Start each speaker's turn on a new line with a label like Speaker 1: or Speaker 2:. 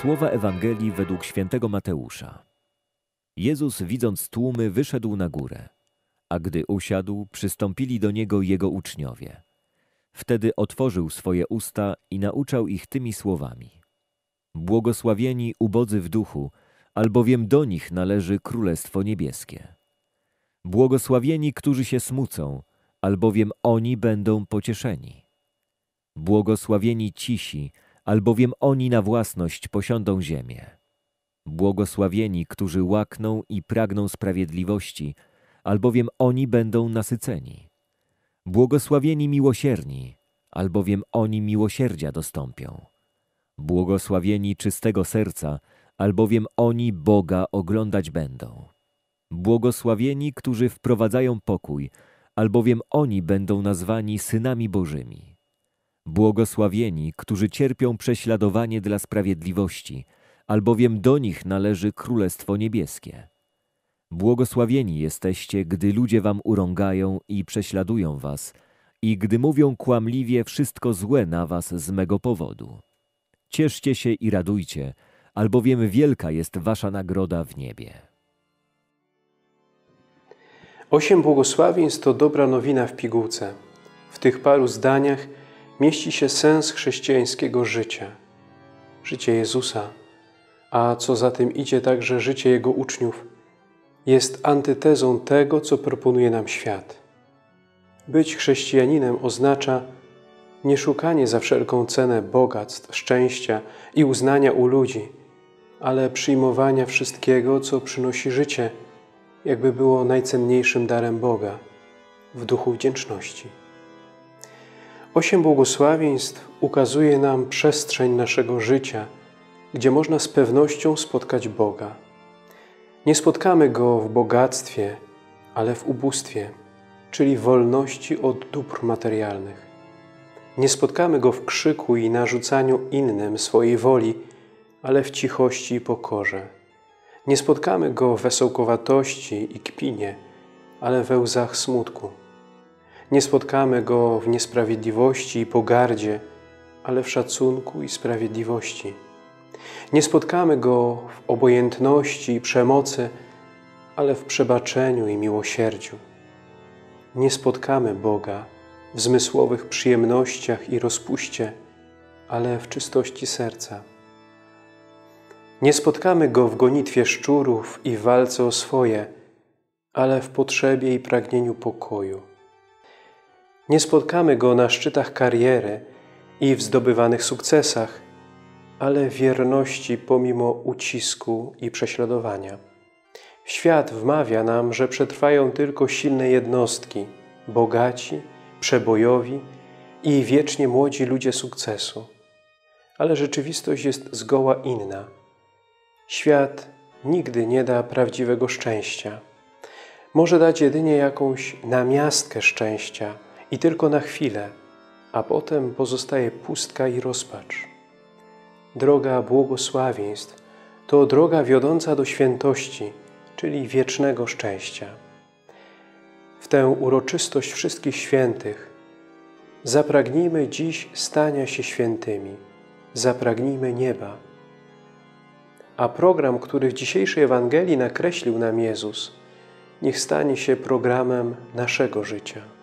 Speaker 1: Słowa Ewangelii według świętego Mateusza. Jezus, widząc tłumy, wyszedł na górę, a gdy usiadł, przystąpili do niego jego uczniowie. Wtedy otworzył swoje usta i nauczał ich tymi słowami: Błogosławieni ubodzy w duchu, albowiem do nich należy Królestwo Niebieskie. Błogosławieni, którzy się smucą, albowiem oni będą pocieszeni. Błogosławieni cisi, albowiem oni na własność posiądą ziemię. Błogosławieni, którzy łakną i pragną sprawiedliwości, albowiem oni będą nasyceni. Błogosławieni miłosierni, albowiem oni miłosierdzia dostąpią. Błogosławieni czystego serca, albowiem oni Boga oglądać będą. Błogosławieni, którzy wprowadzają pokój, albowiem oni będą nazwani synami Bożymi. Błogosławieni, którzy cierpią prześladowanie dla sprawiedliwości, albowiem do nich należy Królestwo Niebieskie. Błogosławieni jesteście, gdy ludzie wam urągają i prześladują was, i gdy mówią kłamliwie wszystko złe na was z mego powodu. Cieszcie się i radujcie, albowiem wielka jest wasza nagroda w niebie.
Speaker 2: Osiem błogosławieństw to dobra nowina w pigułce. W tych paru zdaniach mieści się sens chrześcijańskiego życia. Życie Jezusa, a co za tym idzie także życie Jego uczniów, jest antytezą tego, co proponuje nam świat. Być chrześcijaninem oznacza nie szukanie za wszelką cenę bogactw, szczęścia i uznania u ludzi, ale przyjmowania wszystkiego, co przynosi życie, jakby było najcenniejszym darem Boga, w duchu wdzięczności. Osiem błogosławieństw ukazuje nam przestrzeń naszego życia, gdzie można z pewnością spotkać Boga. Nie spotkamy Go w bogactwie, ale w ubóstwie, czyli wolności od dóbr materialnych. Nie spotkamy Go w krzyku i narzucaniu innym swojej woli, ale w cichości i pokorze. Nie spotkamy Go w wesołkowatości i kpinie, ale we łzach smutku. Nie spotkamy Go w niesprawiedliwości i pogardzie, ale w szacunku i sprawiedliwości. Nie spotkamy Go w obojętności i przemocy, ale w przebaczeniu i miłosierdziu. Nie spotkamy Boga w zmysłowych przyjemnościach i rozpuście, ale w czystości serca. Nie spotkamy Go w gonitwie szczurów i walce o swoje, ale w potrzebie i pragnieniu pokoju. Nie spotkamy Go na szczytach kariery i w zdobywanych sukcesach, ale wierności pomimo ucisku i prześladowania. Świat wmawia nam, że przetrwają tylko silne jednostki, bogaci, przebojowi i wiecznie młodzi ludzie sukcesu. Ale rzeczywistość jest zgoła inna. Świat nigdy nie da prawdziwego szczęścia. Może dać jedynie jakąś namiastkę szczęścia i tylko na chwilę, a potem pozostaje pustka i rozpacz. Droga błogosławieństw to droga wiodąca do świętości, czyli wiecznego szczęścia. W tę uroczystość wszystkich świętych zapragnijmy dziś stania się świętymi, zapragnijmy nieba. A program, który w dzisiejszej Ewangelii nakreślił nam Jezus, niech stanie się programem naszego życia.